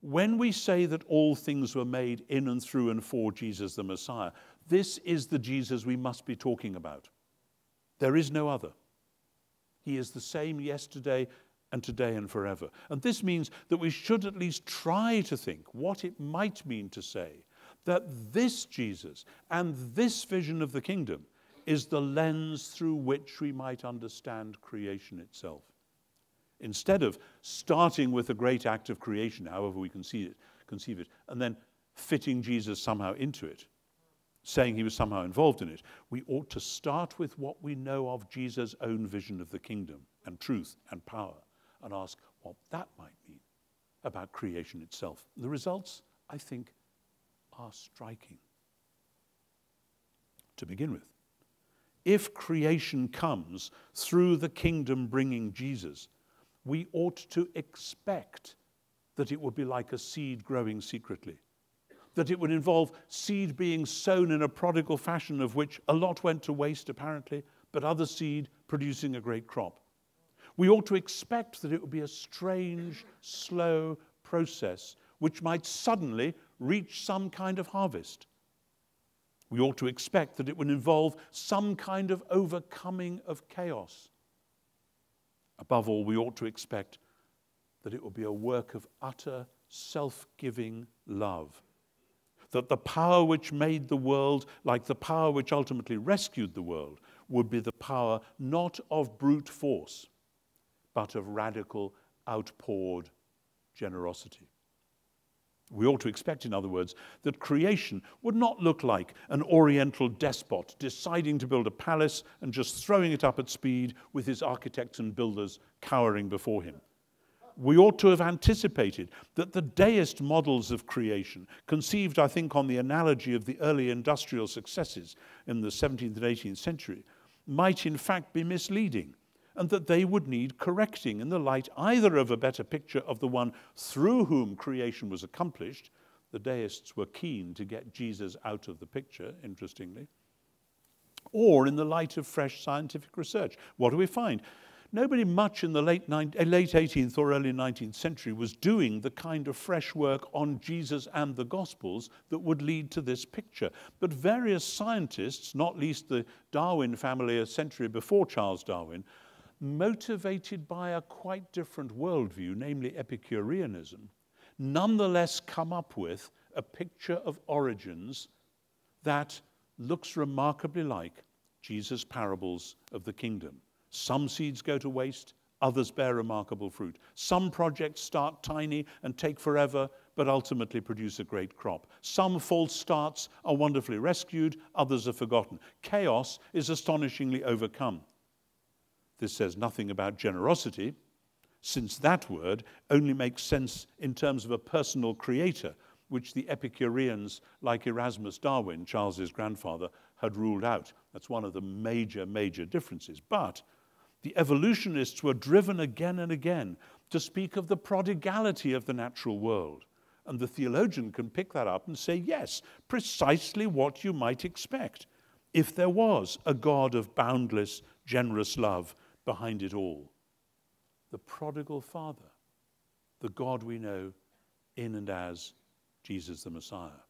When we say that all things were made in and through and for Jesus the Messiah, this is the Jesus we must be talking about. There is no other. He is the same yesterday and today and forever. And this means that we should at least try to think what it might mean to say that this Jesus and this vision of the kingdom is the lens through which we might understand creation itself. Instead of starting with a great act of creation, however we conceive it, conceive it and then fitting Jesus somehow into it, saying he was somehow involved in it, we ought to start with what we know of Jesus' own vision of the kingdom and truth and power and ask what that might mean about creation itself. The results, I think, are striking. To begin with, if creation comes through the kingdom bringing Jesus, we ought to expect that it would be like a seed growing secretly, that it would involve seed being sown in a prodigal fashion, of which a lot went to waste apparently, but other seed producing a great crop. We ought to expect that it would be a strange, slow process which might suddenly reach some kind of harvest. We ought to expect that it would involve some kind of overcoming of chaos Above all, we ought to expect that it will be a work of utter self giving love. That the power which made the world, like the power which ultimately rescued the world, would be the power not of brute force, but of radical, outpoured generosity. We ought to expect, in other words, that creation would not look like an oriental despot deciding to build a palace and just throwing it up at speed with his architects and builders cowering before him. We ought to have anticipated that the deist models of creation, conceived, I think, on the analogy of the early industrial successes in the 17th and 18th century, might in fact be misleading and that they would need correcting in the light either of a better picture of the one through whom creation was accomplished. The deists were keen to get Jesus out of the picture, interestingly. Or in the light of fresh scientific research. What do we find? Nobody much in the late, 19, uh, late 18th or early 19th century was doing the kind of fresh work on Jesus and the Gospels that would lead to this picture. But various scientists, not least the Darwin family a century before Charles Darwin, motivated by a quite different worldview, namely Epicureanism, nonetheless come up with a picture of origins that looks remarkably like Jesus' parables of the kingdom. Some seeds go to waste, others bear remarkable fruit. Some projects start tiny and take forever, but ultimately produce a great crop. Some false starts are wonderfully rescued, others are forgotten. Chaos is astonishingly overcome. This says nothing about generosity, since that word only makes sense in terms of a personal creator, which the Epicureans, like Erasmus Darwin, Charles's grandfather, had ruled out. That's one of the major, major differences. But the evolutionists were driven again and again to speak of the prodigality of the natural world. And the theologian can pick that up and say, yes, precisely what you might expect if there was a God of boundless, generous love behind it all the prodigal Father, the God we know in and as Jesus the Messiah.